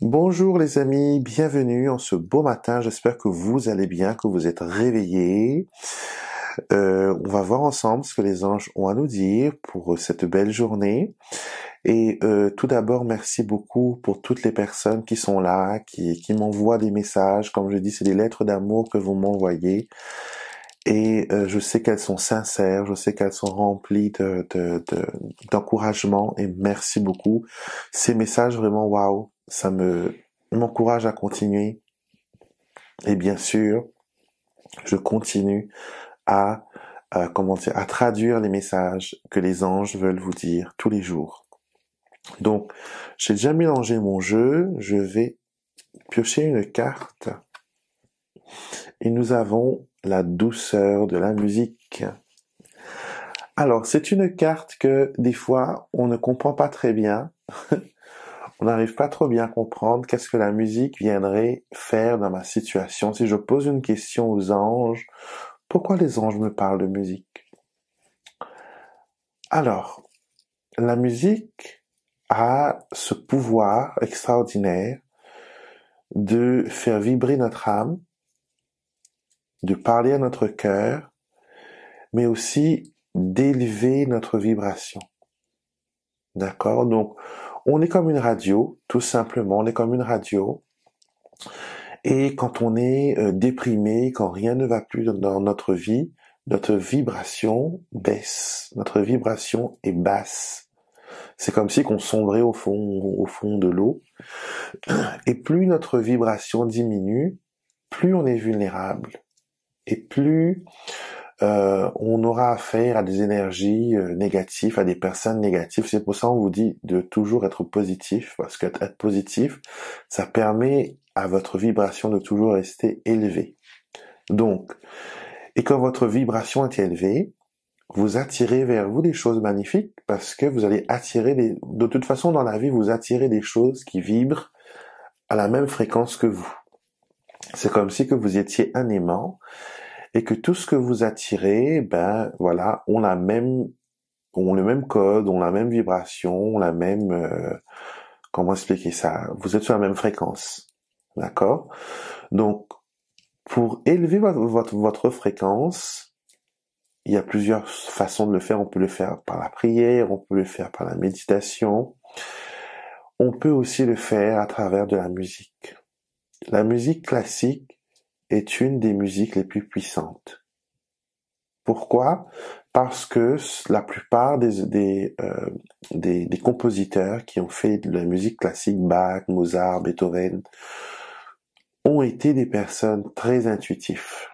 Bonjour les amis, bienvenue en ce beau matin. J'espère que vous allez bien, que vous êtes réveillés. Euh, on va voir ensemble ce que les anges ont à nous dire pour cette belle journée. Et euh, tout d'abord, merci beaucoup pour toutes les personnes qui sont là, qui, qui m'envoient des messages. Comme je dis, c'est des lettres d'amour que vous m'envoyez. Et euh, je sais qu'elles sont sincères, je sais qu'elles sont remplies de, d'encouragement. et merci beaucoup. Ces messages vraiment waouh, ça me m'encourage à continuer. Et bien sûr, je continue à, comment dire, à traduire les messages que les anges veulent vous dire tous les jours. Donc, j'ai déjà mélangé mon jeu, je vais piocher une carte et nous avons la douceur de la musique. Alors, c'est une carte que des fois on ne comprend pas très bien. on n'arrive pas trop bien à comprendre qu'est-ce que la musique viendrait faire dans ma situation. Si je pose une question aux anges pourquoi les anges me parlent de musique? Alors, la musique a ce pouvoir extraordinaire de faire vibrer notre âme, de parler à notre cœur, mais aussi d'élever notre vibration. D'accord? Donc, on est comme une radio, tout simplement, on est comme une radio et quand on est euh, déprimé, quand rien ne va plus dans notre vie, notre vibration baisse, notre vibration est basse. C'est comme si qu'on sombrait au fond, au fond de l'eau. Et plus notre vibration diminue, plus on est vulnérable. Et plus euh, on aura affaire à des énergies euh, négatives, à des personnes négatives. C'est pour ça qu'on vous dit de toujours être positif, parce qu'être positif, ça permet à votre vibration de toujours rester élevée. Donc, et quand votre vibration est élevée, vous attirez vers vous des choses magnifiques parce que vous allez attirer des, de toute façon dans la vie, vous attirez des choses qui vibrent à la même fréquence que vous. C'est comme si que vous étiez un aimant et que tout ce que vous attirez, ben voilà, ont la même, ont le même code, ont la même vibration, la même, euh, comment expliquer ça? Vous êtes sur la même fréquence. D'accord? Donc, pour élever votre, votre, fréquence, il y a plusieurs façons de le faire. On peut le faire par la prière, on peut le faire par la méditation. On peut aussi le faire à travers de la musique. La musique classique est une des musiques les plus puissantes. Pourquoi? Parce que la plupart euh, des, des compositeurs qui ont fait de la musique classique, Bach, Mozart, Beethoven, ont été des personnes très intuitifs.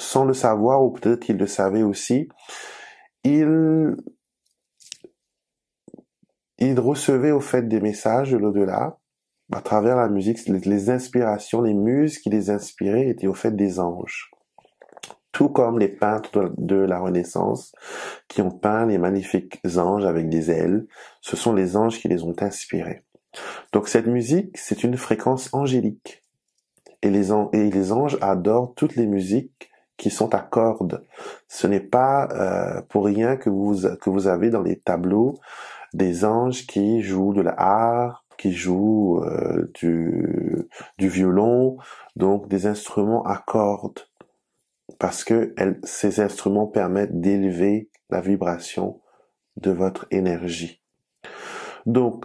Sans le savoir, ou peut-être qu'ils le savaient aussi, ils, ils recevaient au fait des messages de l'au-delà, à travers la musique, les, inspirations, les muses qui les inspiraient étaient au fait des anges. Tout comme les peintres de la Renaissance qui ont peint les magnifiques anges avec des ailes, ce sont les anges qui les ont inspirés. Donc cette musique, c'est une fréquence angélique. Et les, et les anges adorent toutes les musiques qui sont à cordes. Ce n'est pas euh, pour rien que vous, que vous avez dans les tableaux des anges qui jouent de la harpe, qui jouent euh, du, du violon, donc des instruments à cordes, parce que ces instruments permettent d'élever la vibration de votre énergie. Donc,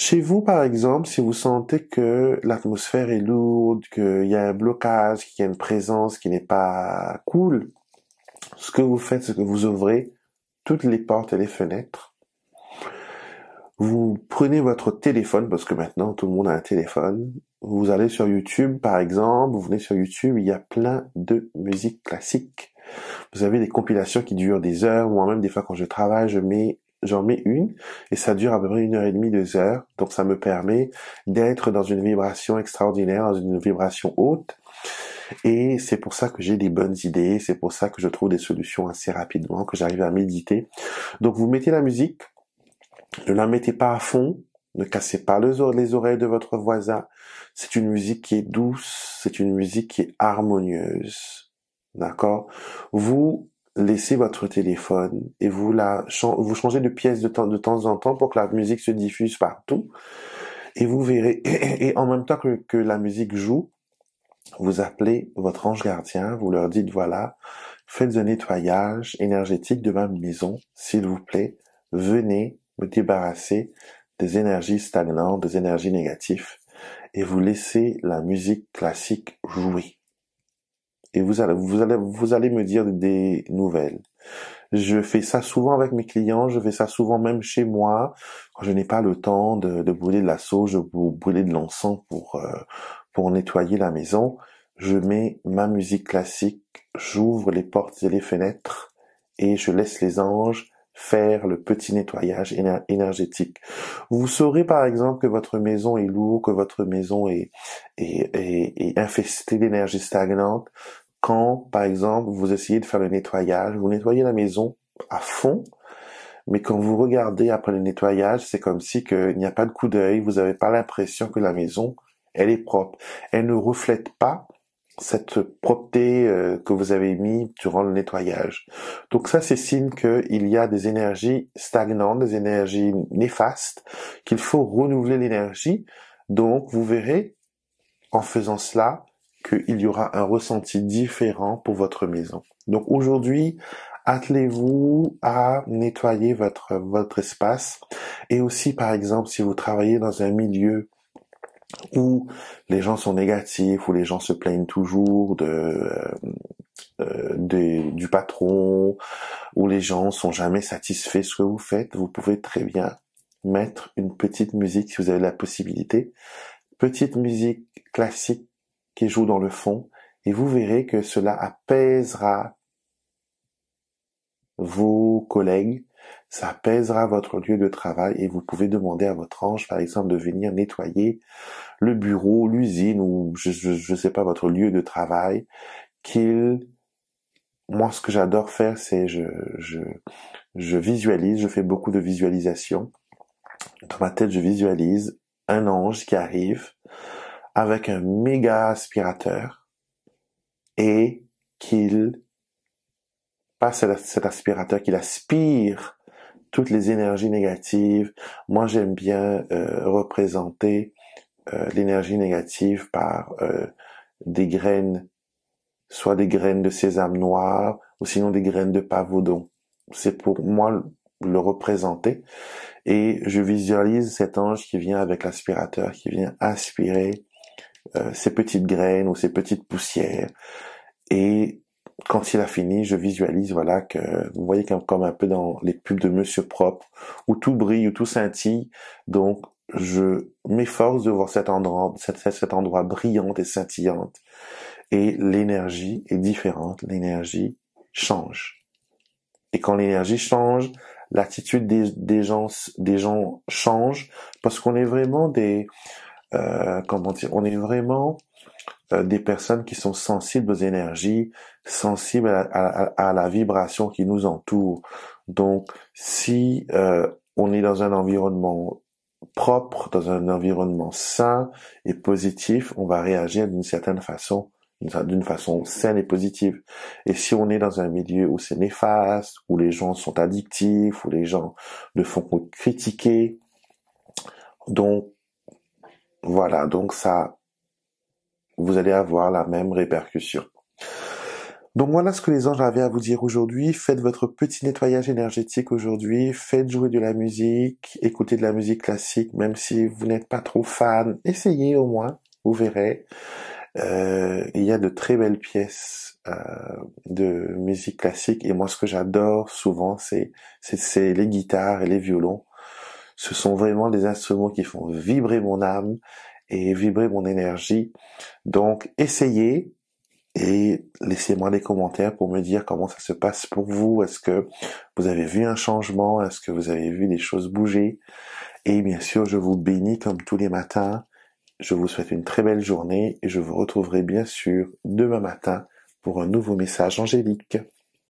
chez vous, par exemple, si vous sentez que l'atmosphère est lourde, qu'il y a un blocage, qu'il y a une présence qui n'est pas cool, ce que vous faites, c'est que vous ouvrez toutes les portes et les fenêtres. Vous prenez votre téléphone, parce que maintenant tout le monde a un téléphone. Vous allez sur YouTube, par exemple, vous venez sur YouTube, il y a plein de musique classique. Vous avez des compilations qui durent des heures. Moi-même, des fois, quand je travaille, je mets j'en mets une et ça dure à peu près une heure et demie, deux heures. Donc ça me permet d'être dans une vibration extraordinaire, dans une vibration haute. Et c'est pour ça que j'ai des bonnes idées, c'est pour ça que je trouve des solutions assez rapidement, que j'arrive à méditer. Donc vous mettez la musique, ne la mettez pas à fond, ne cassez pas les oreilles de votre voisin. C'est une musique qui est douce, c'est une musique qui est harmonieuse. D'accord? Vous laissez votre téléphone et vous la vous changez de pièce de temps, en temps pour que la musique se diffuse partout. Et vous verrez, et en même temps que la musique joue, vous appelez votre ange gardien, vous leur dites voilà, faites un nettoyage énergétique de ma maison, s'il vous plaît, venez me débarrasser des énergies stagnantes, des énergies négatives, et vous laissez la musique classique jouer. Et vous allez, vous allez, vous allez me dire des nouvelles. Je fais ça souvent avec mes clients, je fais ça souvent même chez moi, quand je n'ai pas le temps de, de brûler de la sauge, de brûler de l'encens pour, euh, pour nettoyer la maison. Je mets ma musique classique, j'ouvre les portes et les fenêtres et je laisse les anges faire le petit nettoyage énergétique. Vous saurez par exemple que votre maison est lourde, que votre maison est, est, est, infestée d'énergie stagnante quand, par exemple, vous essayez de faire le nettoyage, vous nettoyez la maison à fond, mais quand vous regardez après le nettoyage, c'est comme si qu'il n'y a pas de coup d'œil, vous n'avez pas l'impression que la maison, elle est propre. Elle ne reflète pas cette propreté euh, que vous avez mis durant le nettoyage. Donc ça, c'est signe qu'il y a des énergies stagnantes, des énergies néfastes, qu'il faut renouveler l'énergie. Donc vous verrez, en faisant cela, qu'il y aura un ressenti différent pour votre maison. Donc aujourd'hui, attelez-vous à nettoyer votre, votre espace et aussi, par exemple, si vous travaillez dans un milieu où les gens sont négatifs, où les gens se plaignent toujours de, euh, euh, du patron, où les gens sont jamais satisfaits de ce que vous faites, vous pouvez très bien mettre une petite musique si vous avez la possibilité, petite musique classique qui joue dans le fond, et vous verrez que cela apaisera vos collègues, ça apaisera votre lieu de travail et vous pouvez demander à votre ange, par exemple, de venir nettoyer le bureau, l'usine ou je, je, sais pas votre lieu de travail, qu'il moi ce que j'adore faire c'est je, je je visualise, je fais beaucoup de visualisation. Dans ma tête, je visualise un ange qui arrive avec un méga aspirateur et qu'il passe cet aspirateur, qu'il aspire toutes les énergies négatives. Moi, j'aime bien euh, représenter euh, l'énergie négative par euh, des graines, soit des graines de sésame noir, ou sinon des graines de pavaudon. C'est pour moi le représenter. Et je visualise cet ange qui vient avec l'aspirateur, qui vient aspirer ces petites graines ou ces petites poussières. Et quand il a fini, je visualise, voilà, que vous voyez comme, comme un peu dans les pubs de Monsieur Propre, où tout brille, où tout scintille. Donc, je m'efforce de voir cet endroit, cet, cet endroit brillant et scintillant. Et l'énergie est différente, l'énergie change. Et quand l'énergie change, l'attitude des, des, gens, des gens change parce qu'on est vraiment des, euh, comment dire, on est vraiment euh, des personnes qui sont sensibles aux énergies, sensibles à, la vibration qui nous entoure. Donc, si euh, on est dans un environnement propre, dans un environnement sain et positif, on va réagir d'une certaine façon, d'une façon saine et positive. Et si on est dans un milieu où c'est néfaste, où les gens sont addictifs, où les gens ne font que critiquer, donc voilà, donc ça, vous allez avoir la même répercussion. Donc voilà ce que les anges avaient à vous dire aujourd'hui. Faites votre petit nettoyage énergétique aujourd'hui. Faites jouer de la musique. Écoutez de la musique classique, même si vous n'êtes pas trop fan. Essayez au moins. Vous verrez. Euh, il y a de très belles pièces euh, de musique classique. Et moi, ce que j'adore souvent, c'est c'est les guitares et les violons. Ce sont vraiment des instruments qui font vibrer mon âme et vibrer mon énergie. Donc, essayez et laissez-moi des commentaires pour me dire comment ça se passe pour vous. Est-ce que vous avez vu un changement? Est-ce que vous avez vu des choses bouger? Et bien sûr, je vous bénis comme tous les matins. Je vous souhaite une très belle journée et je vous retrouverai bien sûr demain matin pour un nouveau message angélique.